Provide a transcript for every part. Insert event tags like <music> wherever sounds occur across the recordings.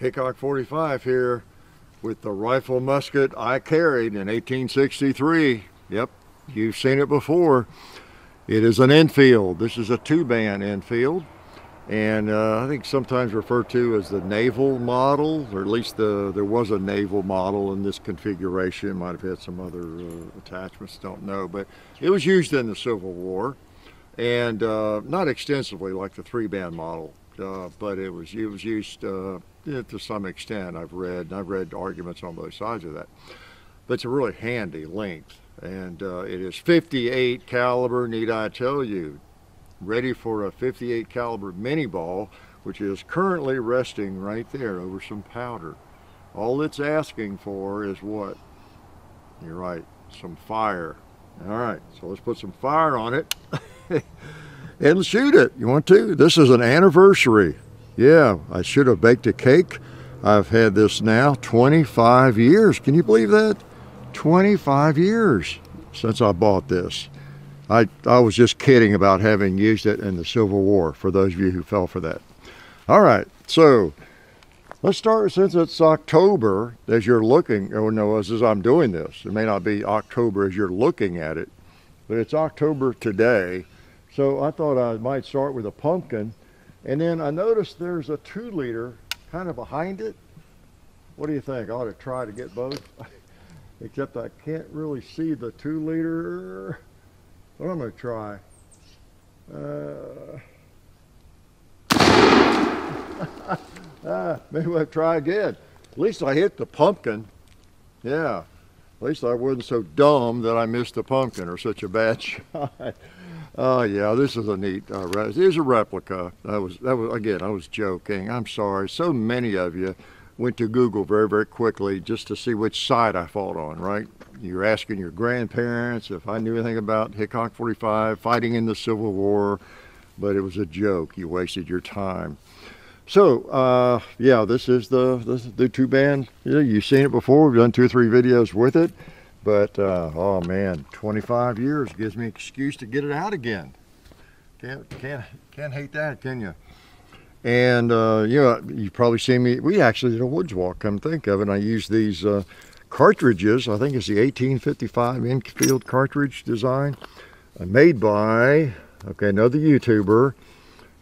Hickok 45 here with the rifle musket I carried in 1863. Yep, you've seen it before. It is an Enfield. This is a two-band Enfield and uh, I think sometimes referred to as the naval model, or at least the there was a naval model in this configuration. Might have had some other uh, attachments, don't know, but it was used in the Civil War, and uh, not extensively like the three-band model, uh, but it was it was used uh, to some extent. I've read I've read arguments on both sides of that, but it's a really handy length, and uh, it is 58 caliber. Need I tell you? ready for a 58 caliber mini ball, which is currently resting right there over some powder. All it's asking for is what? You're right, some fire. All right, so let's put some fire on it <laughs> and shoot it. You want to? This is an anniversary. Yeah, I should have baked a cake. I've had this now 25 years. Can you believe that? 25 years since I bought this. I, I was just kidding about having used it in the Civil War, for those of you who fell for that. All right, so let's start since it's October as you're looking, or no, as, as I'm doing this. It may not be October as you're looking at it, but it's October today. So I thought I might start with a pumpkin. And then I noticed there's a two liter kind of behind it. What do you think? I ought to try to get both. <laughs> Except I can't really see the two liter. but I'm going to try. Uh, <laughs> ah, maybe we'll try again. At least I hit the pumpkin. Yeah. At least I wasn't so dumb that I missed the pumpkin or such a bad <laughs> shot. Oh yeah, this is a neat. Uh, here's a replica. That was that was again. I was joking. I'm sorry. So many of you went to Google very very quickly just to see which side I fought on. Right? You're asking your grandparents if I knew anything about Hickok 45, fighting in the Civil War, but it was a joke. You wasted your time. So, uh, yeah, this is the, is the two band. Yeah, you've seen it before. We've done two or three videos with it. But, uh, oh man, 25 years gives me an excuse to get it out again. Can't, can't, can't hate that, can you? And, uh, you know, you've probably seen me, we actually did a woods walk, come think of it. I used these uh, cartridges. I think it's the 1855 Enfield cartridge design uh, made by, okay, another YouTuber,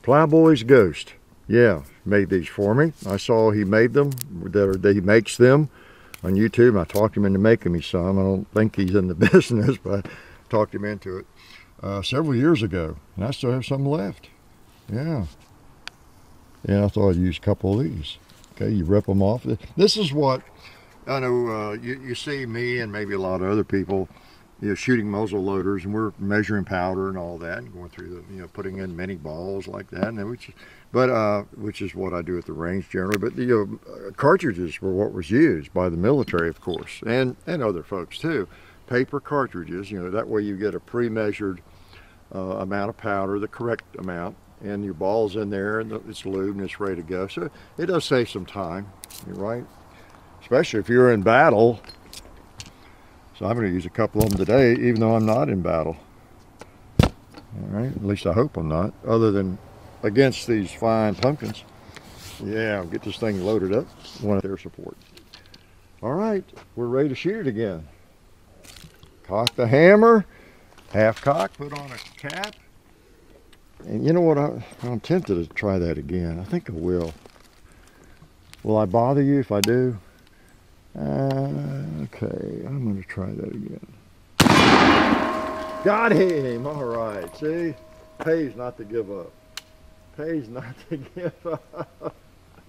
Plowboy's Ghost. Yeah, made these for me. I saw he made them, that, that he makes them on YouTube. I talked him into making me some. I don't think he's in the <laughs> business, but I talked him into it uh, several years ago. And I still have some left. Yeah. Yeah, I thought I'd use a couple of these. Okay, you rip them off. This is what I know uh, you, you see me and maybe a lot of other people, you know, shooting muzzle loaders, and we're measuring powder and all that, and going through the, you know, putting in many balls like that, and which, but uh, which is what I do at the range generally. But the know, cartridges were what was used by the military, of course, and and other folks too. Paper cartridges, you know, that way you get a pre-measured uh, amount of powder, the correct amount, and your ball's in there, and it's lubed and it's ready to go. So it does save some time, right? especially if you're in battle. So I'm going to use a couple of them today, even though I'm not in battle. All right, at least I hope I'm not, other than against these fine pumpkins. Yeah, I'll get this thing loaded up, one of their support. All right, we're ready to shoot it again. Cock the hammer, half cock, put on a cap. And you know what, I, I'm tempted to try that again. I think I will. Will I bother you if I do? Uh, okay, I'm going to try that again. Got him! All right, see? Pays not to give up. Pays not to give up.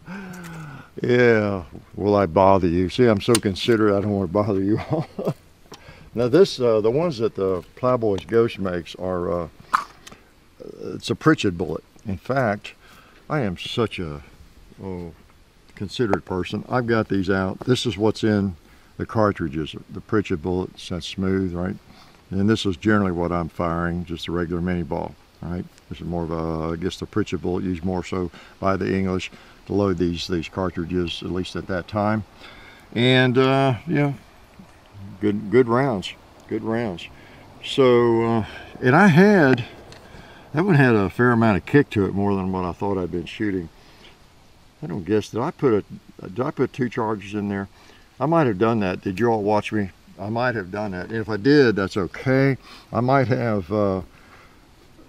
<laughs> yeah, will I bother you? See, I'm so considerate, I don't want to bother you all. <laughs> now this, uh, the ones that the Plowboys Ghost makes are, uh, it's a Pritchett bullet. In fact, I am such a, oh, considerate person. I've got these out. This is what's in the cartridges, the Pritchett bullets, that's smooth, right? And this is generally what I'm firing, just a regular mini ball, right? This is more of a, I guess the Pritchett bullet used more so by the English to load these these cartridges, at least at that time. And uh, yeah, good good rounds, good rounds. So, uh, and I had, that one had a fair amount of kick to it, more than what I thought I'd been shooting. I don't guess, did I put a, did I put two charges in there? I might have done that. Did you all watch me? I might have done that. And if I did, that's okay. I might have uh,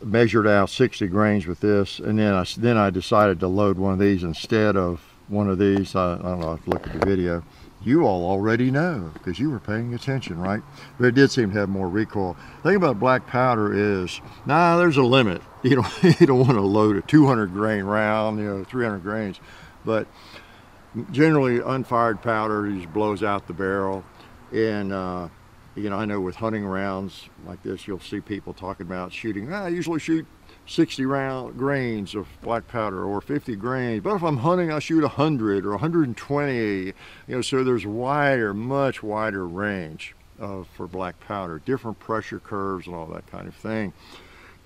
measured out 60 grains with this, and then I, then I decided to load one of these instead of one of these. I, I don't know, I have to look at the video. You all already know because you were paying attention, right? But it did seem to have more recoil. Thing about black powder is, nah, there's a limit. <laughs> You don't, you don't want to load a 200 grain round, you know, 300 grains. But generally unfired powder just blows out the barrel and uh, you know I know with hunting rounds like this you'll see people talking about shooting. Ah, I usually shoot 60 round grains of black powder or 50 grains but if I'm hunting I shoot 100 or 120 you know so there's wider much wider range uh, for black powder different pressure curves and all that kind of thing.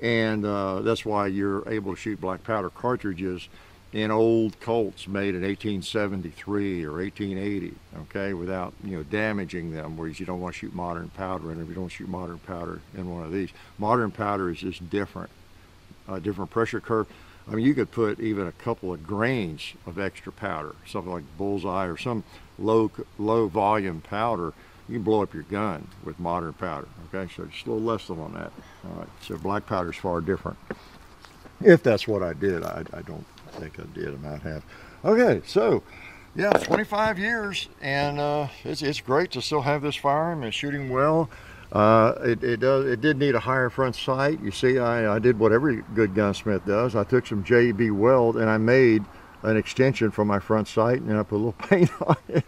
And uh, that's why you're able to shoot black powder cartridges in old Colts made in 1873 or 1880, okay, without, you know, damaging them, whereas you don't want to shoot modern powder in them. You don't shoot modern powder in one of these. Modern powder is just different, a different pressure curve. I mean, you could put even a couple of grains of extra powder, something like bullseye or some low, low volume powder. You can blow up your gun with modern powder, okay? So just a little less than on that. All right, so black powder is far different. If that's what I did, I, I don't think I did. I might have. Okay, so yeah, 25 years, and uh, it's, it's great to still have this firearm and shooting well. Uh, it, it, does. It did need a higher front sight. You see, I, I did what every good gunsmith does. I took some JB weld and I made an extension for my front sight, and I put a little <laughs> paint on it.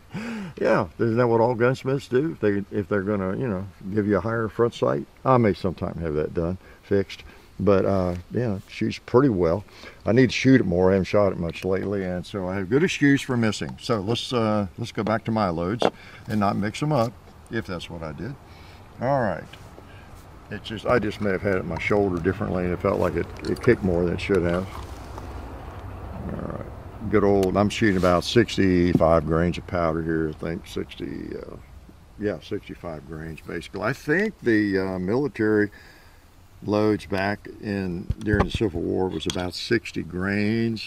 yeah, isn't that what all gunsmiths do? If they if they're gonna you know give you a higher front sight, I may sometime have that done, fixed but uh, yeah, shoots pretty well. I need to shoot it more. I haven't shot it much lately, and so I have good excuse for missing. So let's uh, let's go back to my loads and not mix them up, if that's what I did. All right. It's just I just may have had it my shoulder differently, and it felt like it, it kicked more than it should have. All right. Good old. I'm shooting about 65 grains of powder here. I think 60. Uh, yeah, 65 grains basically. I think the uh, military loads back in during the Civil War was about 60 grains.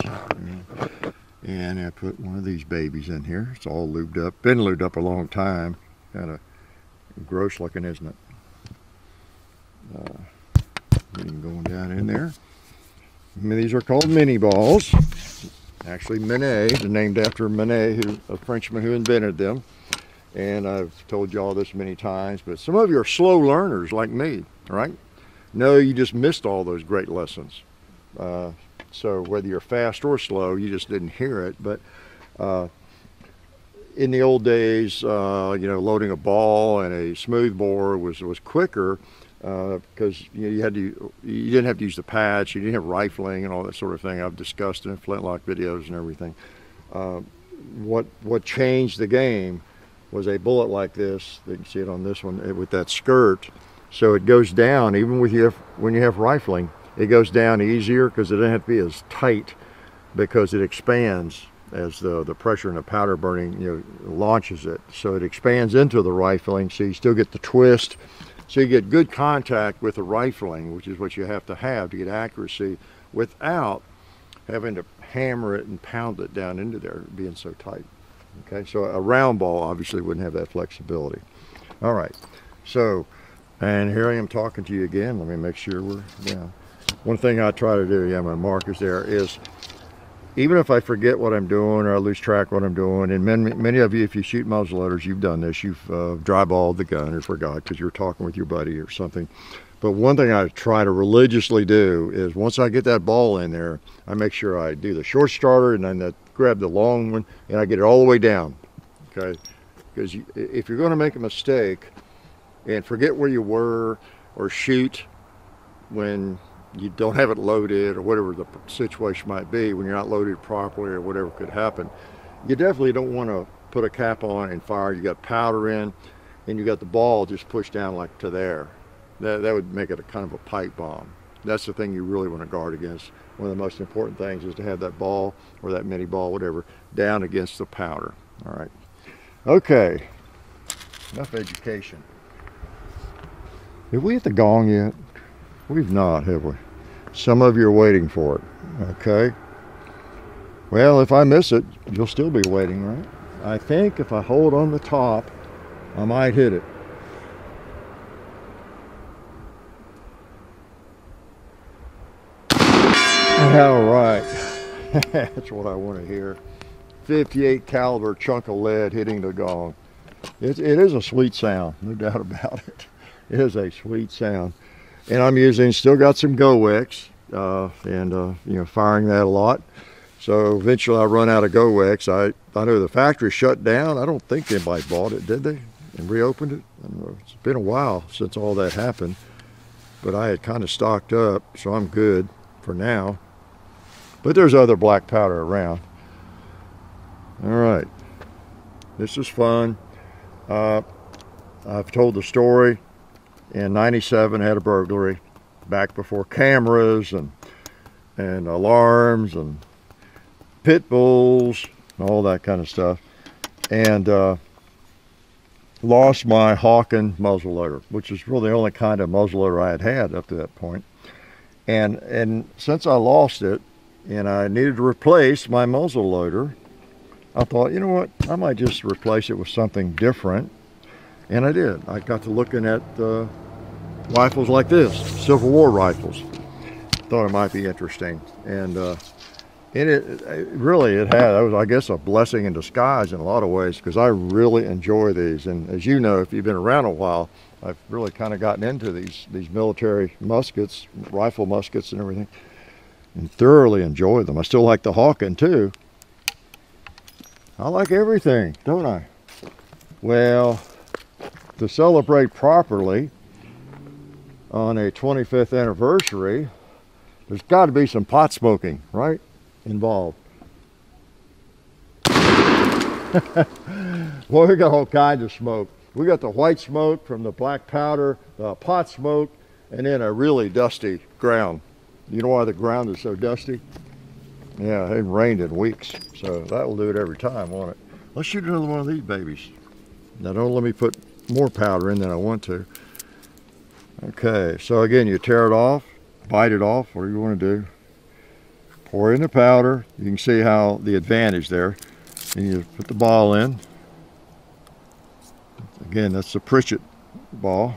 And I put one of these babies in here. It's all lubed up. Been lubed up a long time. Kind of gross looking, isn't it? Uh, going down in there. These are called mini balls. Actually, Minié, named after Minié, who, a Frenchman who invented them. And I've told you all this many times, but some of you are slow learners like me, right? No, you just missed all those great lessons. Uh, so whether you're fast or slow, you just didn't hear it. But uh, in the old days, uh, you know, loading a ball and a smooth bore was was quicker because uh, you, know, you had to you didn't have to use the patch, you didn't have rifling and all that sort of thing. I've discussed in flintlock videos and everything. Uh, what what changed the game was a bullet like this. You can see it on this one with that skirt so it goes down, even with you when you have rifling, it goes down easier because it doesn't have to be as tight because it expands as the, the pressure in the powder burning you know, launches it. So it expands into the rifling, so you still get the twist. So you get good contact with the rifling, which is what you have to have to get accuracy without having to hammer it and pound it down into there being so tight. Okay, so a round ball obviously wouldn't have that flexibility. All right, so and here I am talking to you again. Let me make sure we're, yeah. One thing I try to do, yeah, my markers there, is even if I forget what I'm doing or I lose track of what I'm doing, and many, many of you, if you shoot muzzleloaders, you've done this, you've uh, dryballed the gun or forgot because you're talking with your buddy or something. But one thing I try to religiously do is once I get that ball in there, I make sure I do the short starter and then grab the long one and I get it all the way down. Okay, because if you're going to make a mistake, and forget where you were or shoot when you don't have it loaded or whatever the situation might be when you're not loaded properly or whatever could happen. You definitely don't want to put a cap on and fire. You got powder in and you got the ball just pushed down like to there. That, that would make it a kind of a pipe bomb. That's the thing you really want to guard against. One of the most important things is to have that ball or that mini ball whatever down against the powder. All right. Okay. Enough education have we hit the gong yet? We've not, have we? Some of you are waiting for it, okay? Well, if I miss it, you'll still be waiting, right? I think if I hold on the top, I might hit it. All right. <laughs> That's what I want to hear. 58 caliber chunk of lead hitting the gong. It, it is a sweet sound, no doubt about it. Is a sweet sound. And I'm using, still got some GOEX, uh, and uh, you know, firing that a lot. So eventually I run out of GOEX. I, I know the factory shut down. I don't think anybody bought it, did they? And reopened it? It's been a while since all that happened. But I had kind of stocked up, so I'm good for now. But there's other black powder around. All right. This is fun. Uh, I've told the story. In 97, had a burglary back before cameras and and alarms and pit bulls and all that kind of stuff. And uh, lost my Hawken muzzleloader, which is really the only kind of muzzleloader I had had up to that. And and since I lost it, and I needed to replace my muzzleloader, I thought, you know what, I might just replace it with something different. And I did. I got to looking at uh, rifles like this, Civil War rifles. Thought it might be interesting. And uh, it, it, really, it had, that was, I guess, a blessing in disguise in a lot of ways because I really enjoy these. And as you know, if you've been around a while, I've really kind of gotten into these, these military muskets, rifle muskets and everything, and thoroughly enjoy them. I still like the Hawken too. I like everything, don't I? Well, to celebrate properly on a 25th anniversary, there's got to be some pot smoking, right, involved. <laughs> well, we got all kinds of smoke. We got the white smoke from the black powder, the pot smoke, and then a really dusty ground. You know why the ground is so dusty? Yeah, it hadn't rained in weeks, so that will do it every time, won't it? Let's shoot another one of these babies. Now don't let me put more powder in than I want to. Okay, so again, you tear it off, bite it off, whatever you want to do. Pour in the powder. You can see how the advantage there. And you put the ball in. Again, that's the Pritchett ball.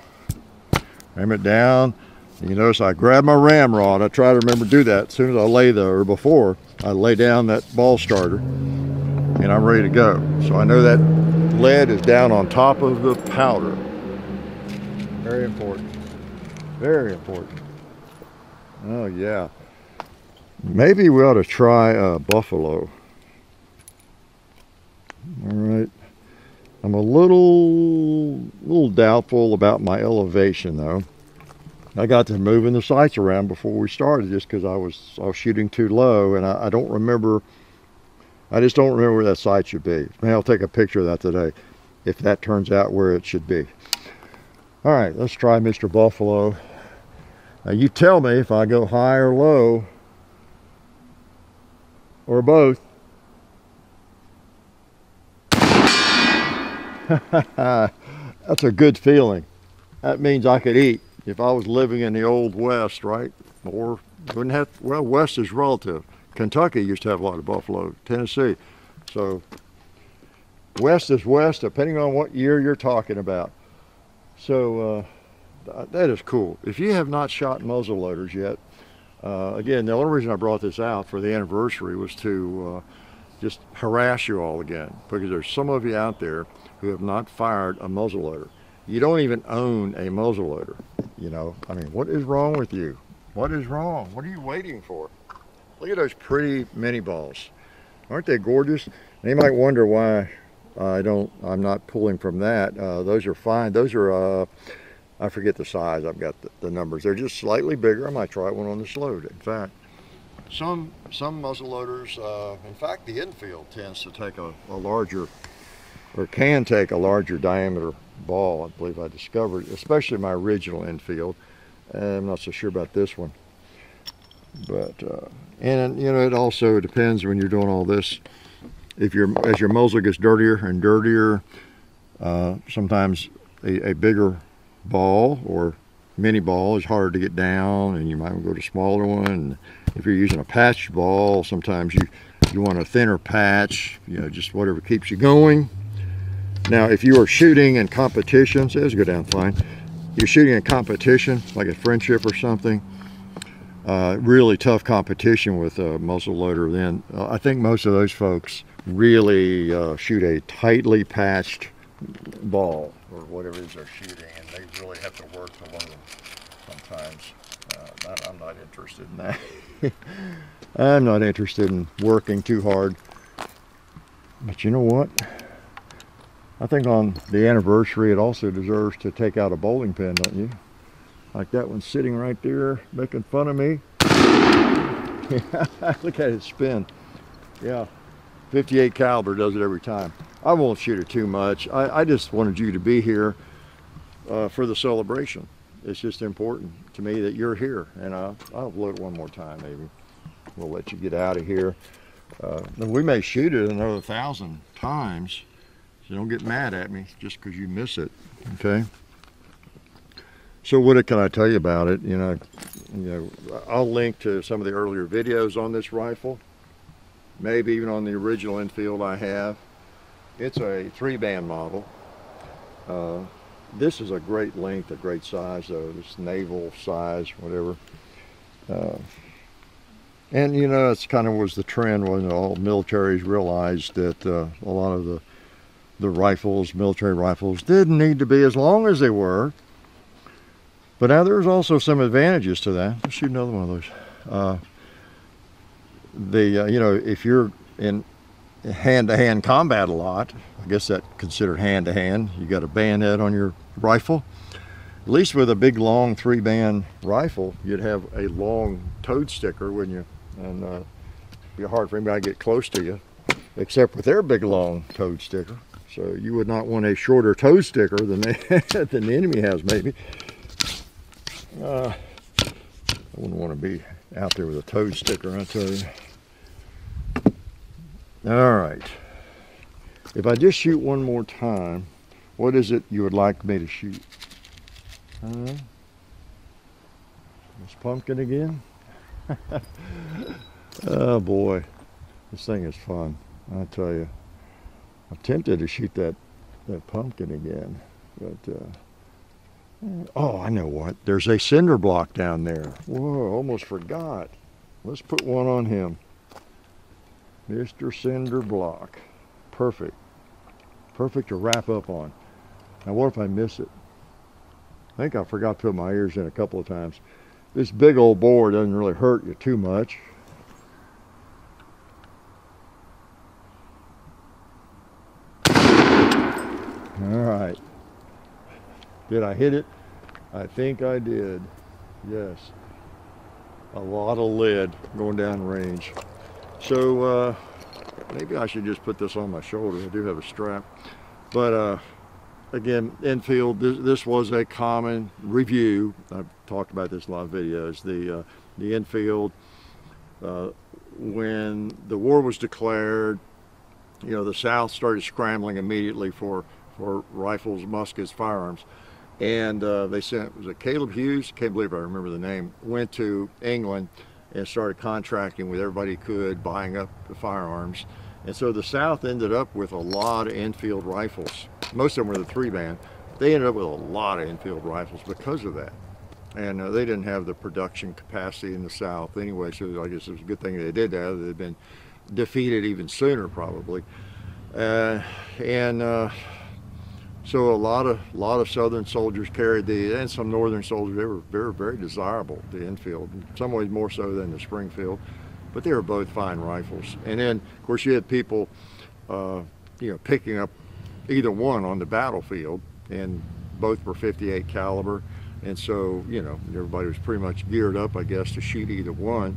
Ram it down. And you notice I grab my ramrod. I try to remember to do that as soon as I lay the, or before, I lay down that ball starter and I'm ready to go. So I know that lead is down on top of the powder. Very important. Very important. Oh yeah. Maybe we ought to try uh, buffalo. All right. I'm a little, little doubtful about my elevation though. I got to moving the sights around before we started just because I was I was shooting too low and I, I, don't remember I just don't remember where that sight should be. Maybe I'll take a picture of that today if that turns out where it should be. All right, let's try Mr. Buffalo. Now you tell me if I go high or low or both. <laughs> That's a good feeling. That means I could eat if I was living in the old West, right? Or wouldn't have, well, West is relative. Kentucky used to have a lot of buffalo, Tennessee. So West is West, depending on what year you're talking about. So uh, that is cool. If you have not shot muzzle loaders yet, uh, again, the only reason I brought this out for the anniversary was to uh, just harass you all again, because there's some of you out there who have not fired a muzzle loader. You don't even own a muzzle loader. You know, I mean, what is wrong with you? What is wrong? What are you waiting for? Look at those pretty mini balls. Aren't they gorgeous? And you might wonder why I don't, I'm not pulling from that. Uh, those are fine. Those are, uh, I forget the size. I've got the, the, numbers. They're just slightly bigger. I might try one on this load. In fact, some some muzzle loaders, uh, in fact, the Enfield tends to take a, a larger, or can take a larger diameter ball, I believe I discovered, especially my original Enfield. I'm not so sure about this one. But, uh, and you know, it also depends when you're doing all this. If your as your muzzle gets dirtier and dirtier, uh, sometimes a, a, bigger ball or mini ball is harder to get down and you might go to smaller one. If you're using a patch ball, sometimes you You want a thinner patch, you know, just whatever keeps you going. Now, if you are shooting in competitions, let's go down fine. You're shooting in competition, like a friendship or something, uh, really tough competition with a muzzle loader, then uh, I think most of those folks really uh, shoot a tightly patched ball or whatever it is they're shooting, and they really have to work to learn sometimes. Uh, I'm not interested in that. <laughs> I'm not interested in working too hard. But you know what? I think on the anniversary it also deserves to take out a bowling pin, don't you? Like that one sitting right there making fun of me. <laughs> Look at it spin. Yeah, 58 caliber does it every time. I won't shoot it too much. I, I just wanted you to be here uh, for the celebration. It's just important to me that you're here. And I'll, I'll it one more time maybe. We'll let you get out of here. Uh, we may shoot it another thousand times. So don't get mad at me just because you miss it, okay? So what can I tell you about it? You know, you know, I'll link to some of the earlier videos on this rifle, maybe even on the original Enfield I have. It's a three-band model. Uh, this is a great length, a great size though, this naval size, whatever. Uh, and you know, it's kind of was the trend when all militaries realized that uh, a lot of the the rifles, military rifles, didn't need to be as long as they were. But now there's also some advantages to that. Let's shoot another one of those. Uh, the uh, you know if you're in hand-to-hand -hand combat a lot, I guess that considered hand-to-hand. -hand. You got a bayonet on your rifle. At least with a big long three-band rifle, you'd have a long toad sticker, wouldn't you? And uh, be hard for anybody to get close to you, except with their big long toad sticker. So you would not want a shorter toad sticker than, they, <laughs> than the enemy has maybe. Uh, I wouldn't want to be out there with a toad sticker, I tell you. All right. If I just shoot one more time, what is it you would like me to shoot? Uh, this pumpkin again? <laughs> oh boy, this thing is fun, I tell you. I'm tempted to shoot that, that pumpkin again, but uh, oh, I know what. There's a cinder block down there. Whoa, almost forgot. Let's put one on him. Mr. Cinder Block. Perfect. Perfect to wrap up on. Now what if I miss it? I think I forgot to put my ears in a couple of times. This big old bore doesn't really hurt you too much. All right. Did I hit it? I think I did. Yes. A lot of lead going down range. So uh, maybe I should just put this on my shoulder. I do have a strap. But uh, again, Enfield, this, this, was a common review. I've talked about this in a lot of videos. The, uh, the Enfield, uh, when the war was declared, you know, the South started scrambling immediately for for rifles, muskets, firearms. And uh, they sent, was it Caleb Huse? Can't believe I remember the name. Went to England and started contracting with everybody could, buying up the firearms. And so the South ended up with a lot of Enfield rifles. Most of them were the three band. They ended up with a lot of Enfield rifles because of that. And uh, they didn't have the production capacity in the South anyway, so I guess it was a good thing they did that. They'd been defeated even sooner probably. Uh, and uh, so a lot of a lot of Southern soldiers carried the, and some Northern soldiers. They were very very desirable. The Enfield, in some ways more so than the Springfield, but they were both fine rifles. And then of course you had people, uh, you know, picking up either one on the battlefield, and both were 58 caliber, and so you know everybody was pretty much geared up, I guess, to shoot either one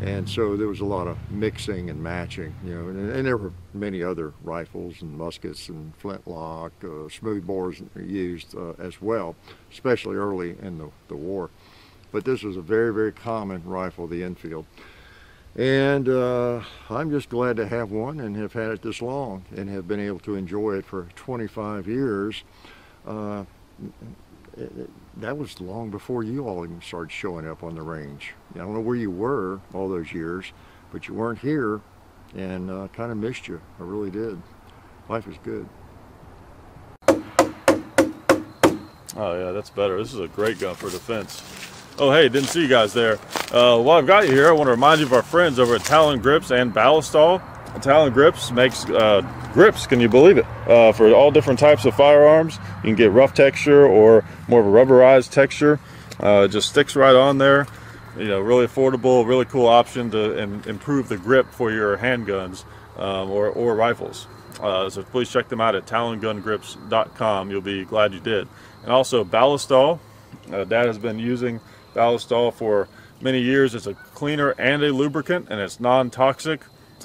and so there was a lot of mixing and matching, you know, and, and there were many other rifles and muskets and flintlock, uh, smooth bores used uh, as well, especially early in the, the war. But this was a very, very common rifle, the Enfield. And uh, I'm just glad to have one and have had it this long and have been able to enjoy it for 25 years. Uh, that was long before you all even started showing up on the range. I don't know where you were all those years, but you weren't here and uh, kind of missed you. I really did. Life is good. Oh yeah, that's better. This is a great gun for defense. Oh hey, didn't see you guys there. Uh, while I've got you here, I want to remind you of our friends over at Talon Grips and Ballistol. Talon Grips makes uh, grips, can you believe it? Uh, for all different types of firearms. You can get rough texture or more of a rubberized texture. Uh, just sticks right on there. You know, really affordable, really cool option to improve the grip for your handguns um, or, or rifles. Uh, so please check them out at talongungrips.com. You'll be glad you did. And also Ballistol. Uh, Dad has been using Ballistol for many years. It's a cleaner and a lubricant, and it's non-toxic.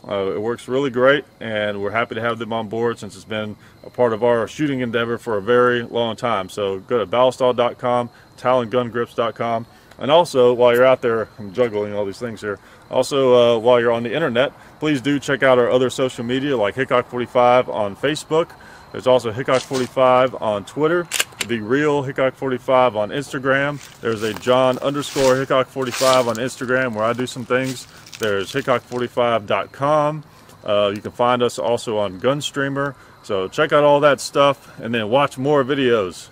Uh, it works really great, and we're happy to have them on board since it's been a part of our shooting endeavor for a very long time. So go to ballistol.com, talongungrips.com, and also while you're out there, I'm juggling all these things here. Also, uh, while you're on the internet, please do check out our other social media like Hickok45 on Facebook. There's also Hickok45 on Twitter, the real Hickok45 on Instagram. There's a John underscore Hickok45 on Instagram where I do some things. There's Hickok45.com. Uh, you can find us also on Gunstreamer. So check out all that stuff and then watch more videos.